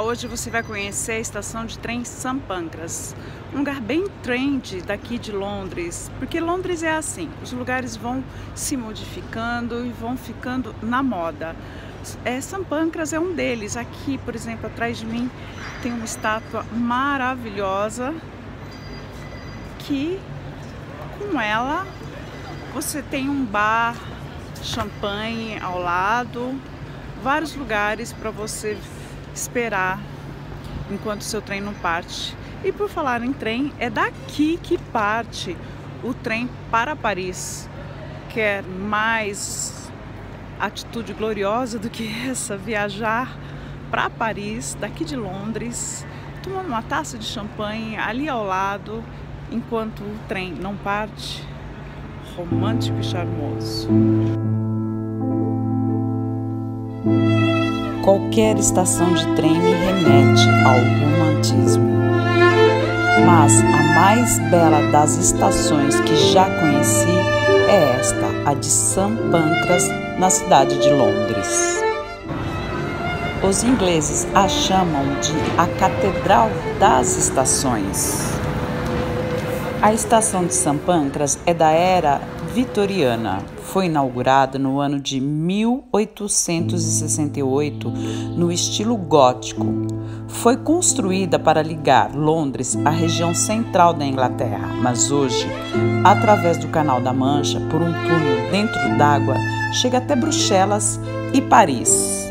Hoje você vai conhecer a estação de trem St. Pancras, um lugar bem trend daqui de Londres, porque Londres é assim, os lugares vão se modificando e vão ficando na moda. É, St. Pancras é um deles. Aqui, por exemplo, atrás de mim tem uma estátua maravilhosa que com ela você tem um bar, champanhe ao lado, vários lugares para você esperar enquanto seu trem não parte. E por falar em trem, é daqui que parte o trem para Paris. Quer mais atitude gloriosa do que essa? Viajar para Paris, daqui de Londres, tomando uma taça de champanhe ali ao lado, enquanto o trem não parte. Romântico e charmoso. Qualquer estação de trem me remete ao romantismo. Mas a mais bela das estações que já conheci é esta, a de St. Pancras, na cidade de Londres. Os ingleses a chamam de a Catedral das Estações. A estação de St. Pancras é da era vitoriana. Foi inaugurada no ano de 1868 no estilo gótico. Foi construída para ligar Londres à região central da Inglaterra, mas hoje, através do Canal da Mancha, por um túnel dentro d'água, chega até Bruxelas e Paris.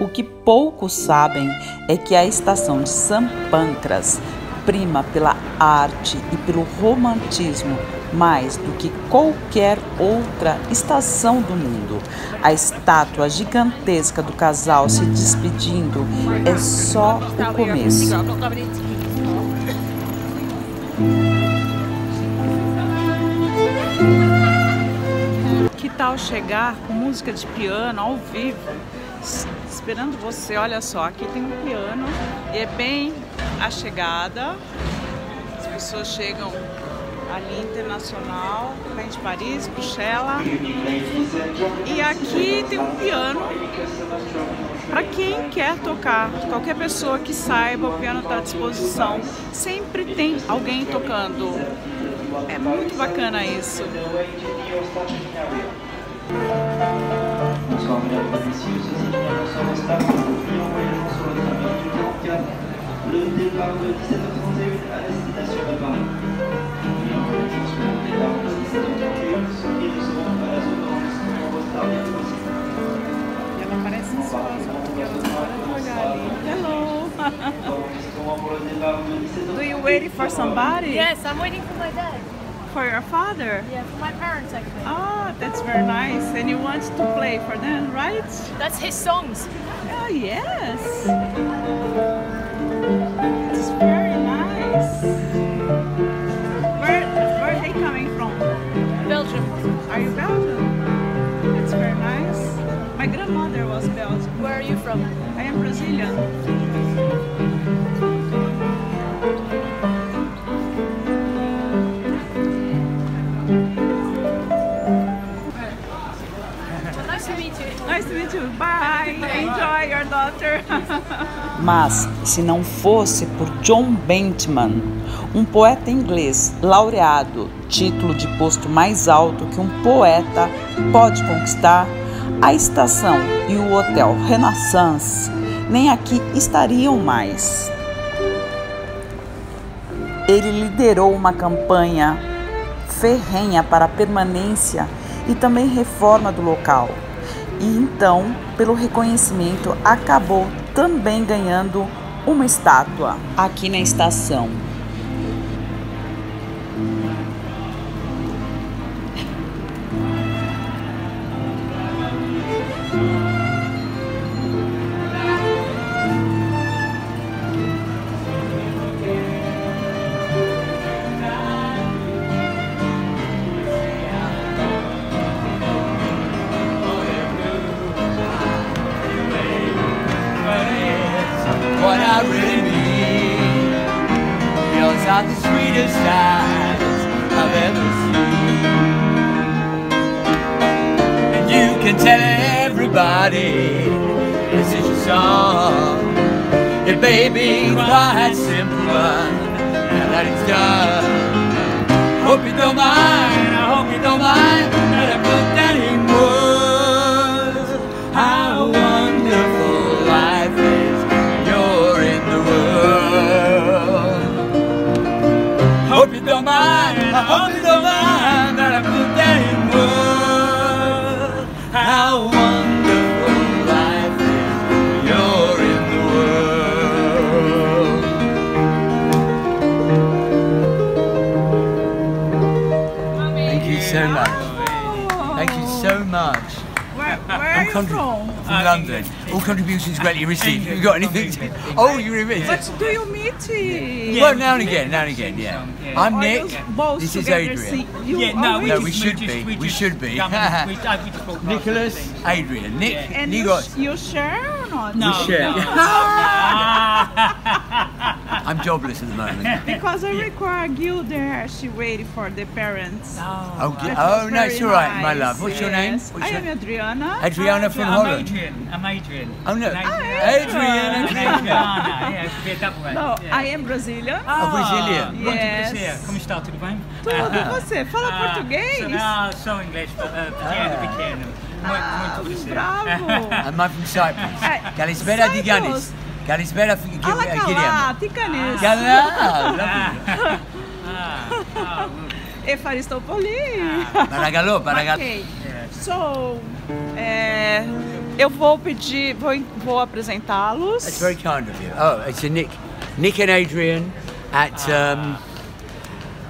O que poucos sabem é que a estação de St. Pancras prima pela arte e pelo romantismo mais do que qualquer outra estação do mundo. A estátua gigantesca do casal se despedindo é só o começo. Que tal chegar com música de piano ao vivo, esperando você? Olha só, aqui tem um piano e é bem a chegada. As pessoas chegam ali internacional, vem de Paris, Bruxelas. E aqui tem um piano para quem quer tocar. Qualquer pessoa que saiba, o piano está à disposição. Sempre tem alguém tocando. É muito bacana isso. Le départ de 17h38 à destination de Paris. ela parece ansiosa porque ela não para de olhar ali. Hello! Do you waiting for somebody? Yes, I'm waiting for my dad. For your father? Yeah, for my parents actually. Oh, that's very nice. And you want to play for them, right? That's his songs. Oh, yes. Bye. Enjoy your daughter. Mas, se não fosse por John Bentman, um poeta inglês laureado, título de posto mais alto que um poeta pode conquistar, a estação e o hotel Renaissance nem aqui estariam mais. Ele liderou uma campanha ferrenha para a permanência e também reforma do local. E então, pelo reconhecimento, acabou também ganhando uma estátua aqui na estação. everybody this is your song. It may be quite simple, now that it's done. Hope you don't mind, I hope you don't mind. Country- from? From London. All contributions greatly received. You got anything to... Oh, you remember? But do you meet? uh, Well, now and again, now and again, yeah. I'm Are Nick. both This is Adrian. see- You Yeah, no, we, No, already- we should be, we just should be. we, uh, we just walked Nicholas, Adrian. Nick, and you, Nikos. you share or not? thing. No, share. I'm jobless at the moment. because I require Gilda, she waited for the parents. Oh, okay. oh, oh no, it's all right, nice. my love. What's yes. your name? What's I your... am Adriana. Adriana from I'm Holland. Adrian. I'm Adrian. Oh, no. Adriana. Ah, Adriana. yeah, No, yeah. I am Brazilian. Ah, oh, Brazilian. Yes. Como está? Tudo bem? Tudo. Ah, ah. Você fala ah, português? Sou, não, sou inglês. Pequeno, pequeno. Muito, ah, muito Brazil. Bravo. I'm from Cyprus. Galis Vera de Galis. Care speră că Ala ticănis. Ah, Gala, Efaristopoli. Ah, Paragalô, Paragalô. Ok. So, é, eu vou pedir, vou, vou apresentá-los. It's very kind of you. Oh, it's a Nick, Nick and Adrian at ah. um,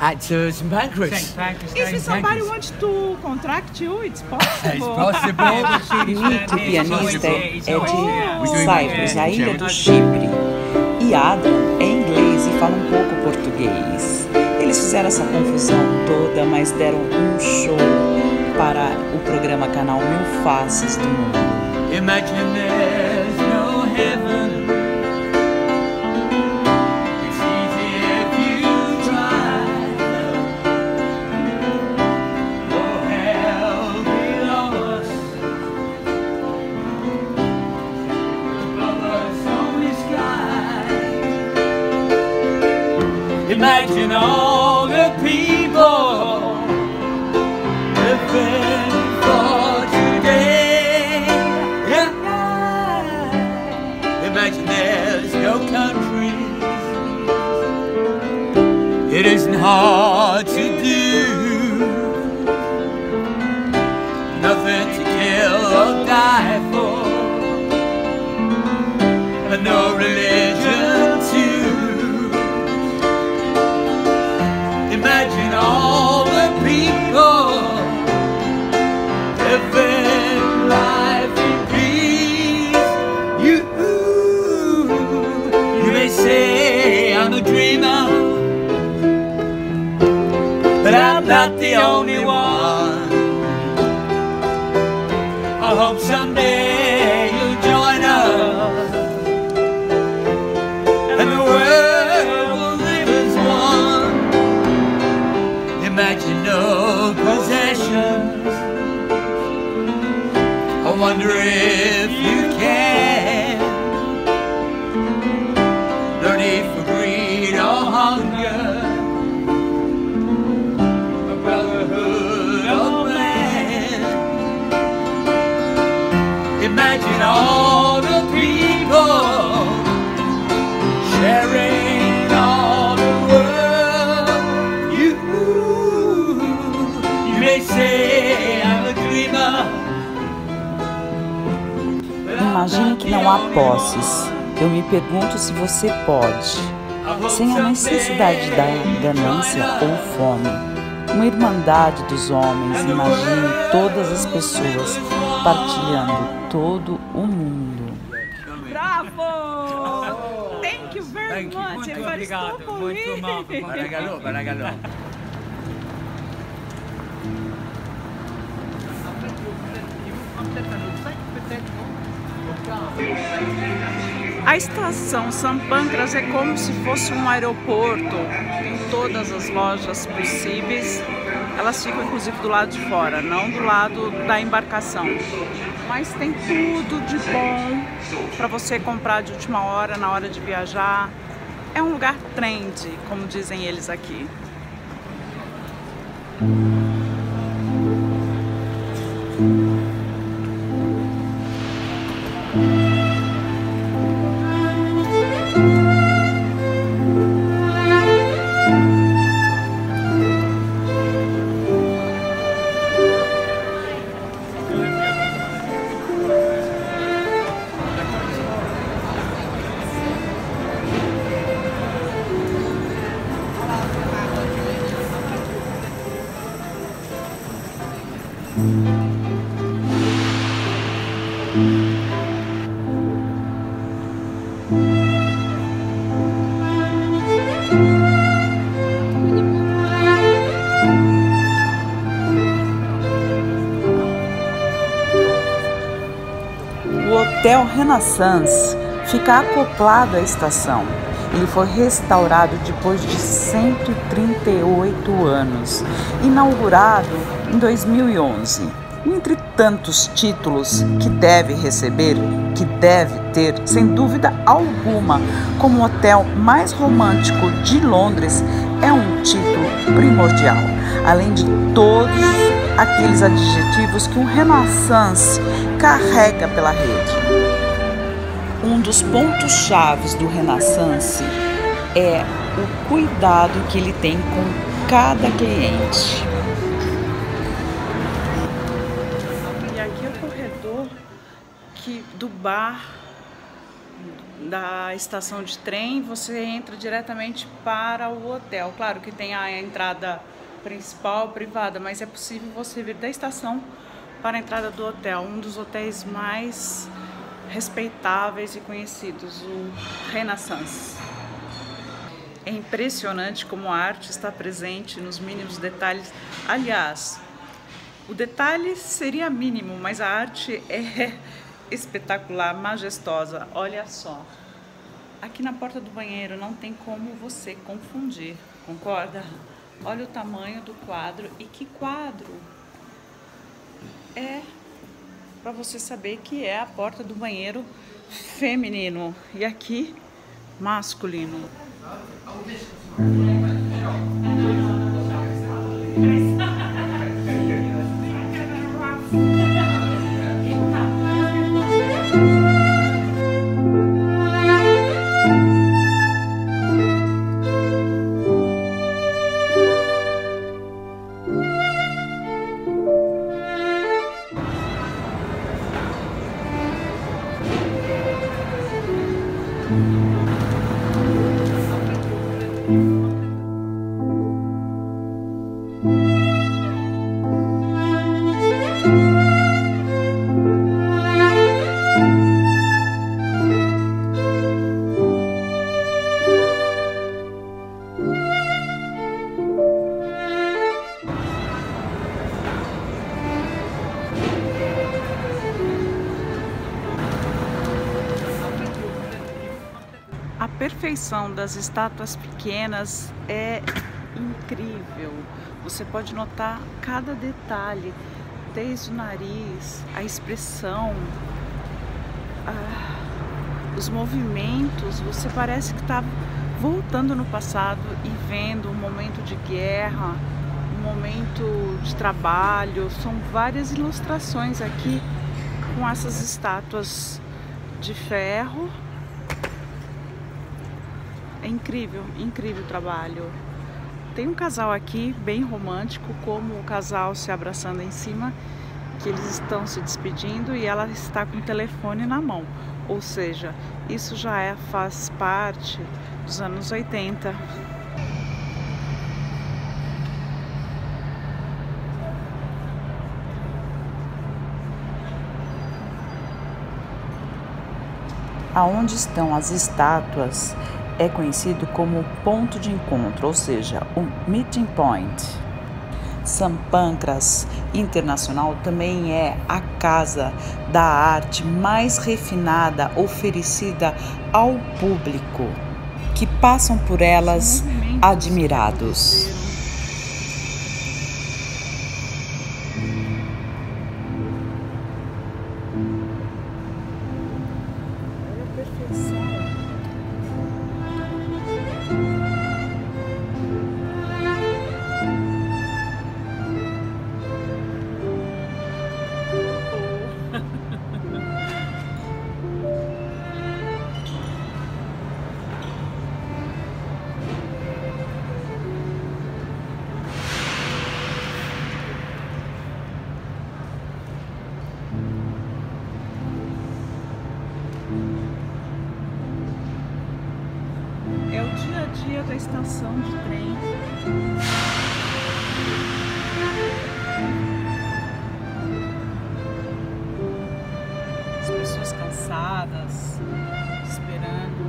at uh, St Pancras. St. Pancras If somebody wants to contract you, it's It's possible. possible. Nick, o pianista, é de Cyprus, a ilha do É. Chipre. E Adrian é inglês e fala um pouco português. Eles fizeram essa confusão toda, mas deram um show para o programa canal Mil Faces do Mundo. Imagine It isn't hard to do. Nothing to kill or die for. And no religion not the only one. I hope someday não há posses. Eu me pergunto se você pode, sem a necessidade da ganância ou fome. Uma irmandade dos homens, imagine todas as pessoas partilhando todo o mundo. Bravo! Thank you very Thank you. much. Muito obrigado. Muito mal. Paragalô, paragalô. peut-être à notre 5, peut-être, non a estação São Pancras é como se fosse um aeroporto, tem todas as lojas possíveis. Elas ficam inclusive do lado de fora, não do lado da embarcação. Mas tem tudo de bom para você comprar de última hora, na hora de viajar. É um lugar trend, como dizem eles aqui. O Renaissance fica acoplado à estação. Ele foi restaurado depois de 138 anos, inaugurado em 2011. Entre tantos títulos que deve receber, que deve ter, sem dúvida alguma, como o hotel mais romântico de Londres, é um título primordial, além de todos aqueles adjetivos que um Renaissance carrega pela rede. Um dos pontos chaves do Renaissance é o cuidado que ele tem com cada cliente. E aqui é o corredor que do bar da estação de trem, você entra diretamente para o hotel. Claro que tem a entrada principal privada, mas é possível você vir da estação para a entrada do hotel, um dos hotéis mais respeitáveis e conhecidos, o Renaissance. É impressionante como a arte está presente nos mínimos detalhes. Aliás, o detalhe seria mínimo, mas a arte é espetacular, majestosa. Olha só. Aqui na porta do banheiro não tem como você confundir, concorda? Olha o tamanho do quadro e que quadro é para você saber que é a porta do banheiro feminino e aqui masculino. A das estátuas pequenas é incrível. Você pode notar cada detalhe, desde o nariz, a expressão, a- os movimentos. Você parece que está voltando no passado e vendo um momento de guerra, um momento de trabalho. São várias ilustrações aqui com essas estátuas de ferro. É incrível, incrível o trabalho. Tem um casal aqui bem romântico, como o casal se abraçando em cima, que eles estão se despedindo e ela está com o telefone na mão. Ou seja, isso já é, faz parte dos anos 80. Aonde estão as estátuas é conhecido como ponto de encontro, ou seja, o meeting point. São Pancras Internacional também é a casa da arte mais refinada oferecida ao público, que passam por elas admirados. Dia a dia da estação de trem. As pessoas cansadas, esperando.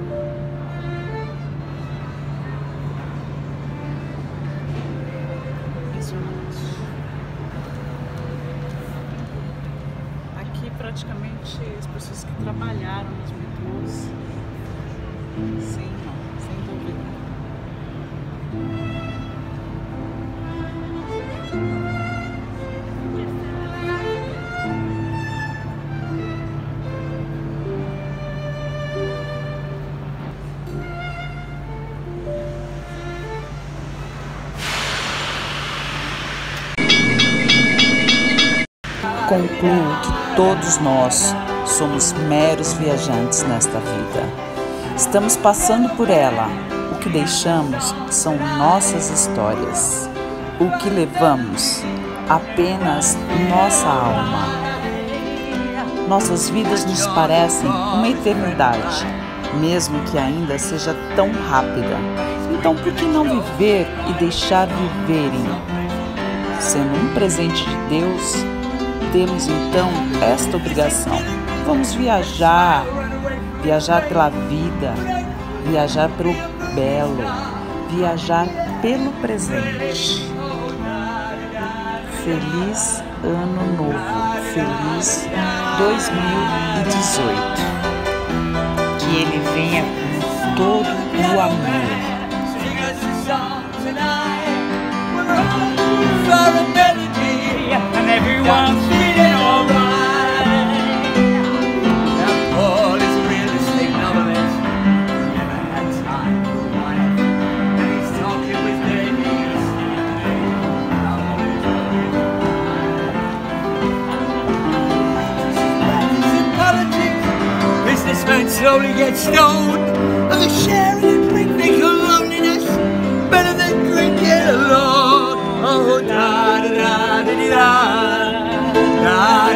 Impressionante. Aqui praticamente as pessoas que trabalharam nos metrôs Sim, sem dúvida. Concluo que todos nós somos meros viajantes nesta vida. Estamos passando por ela. Que deixamos são nossas histórias. O que levamos? Apenas nossa alma. Nossas vidas nos parecem uma eternidade, mesmo que ainda seja tão rápida. Então, por que não viver e deixar viverem? Sendo um presente de Deus, temos então esta obrigação. Vamos viajar, viajar pela vida, viajar pelo belo, viajar pelo presente. Feliz Ano Novo, feliz 2018. Que ele venha com todo o amor. and slowly get stoned. And the sharing a drink makes loneliness better than drinking alone. Oh, da da da da da da.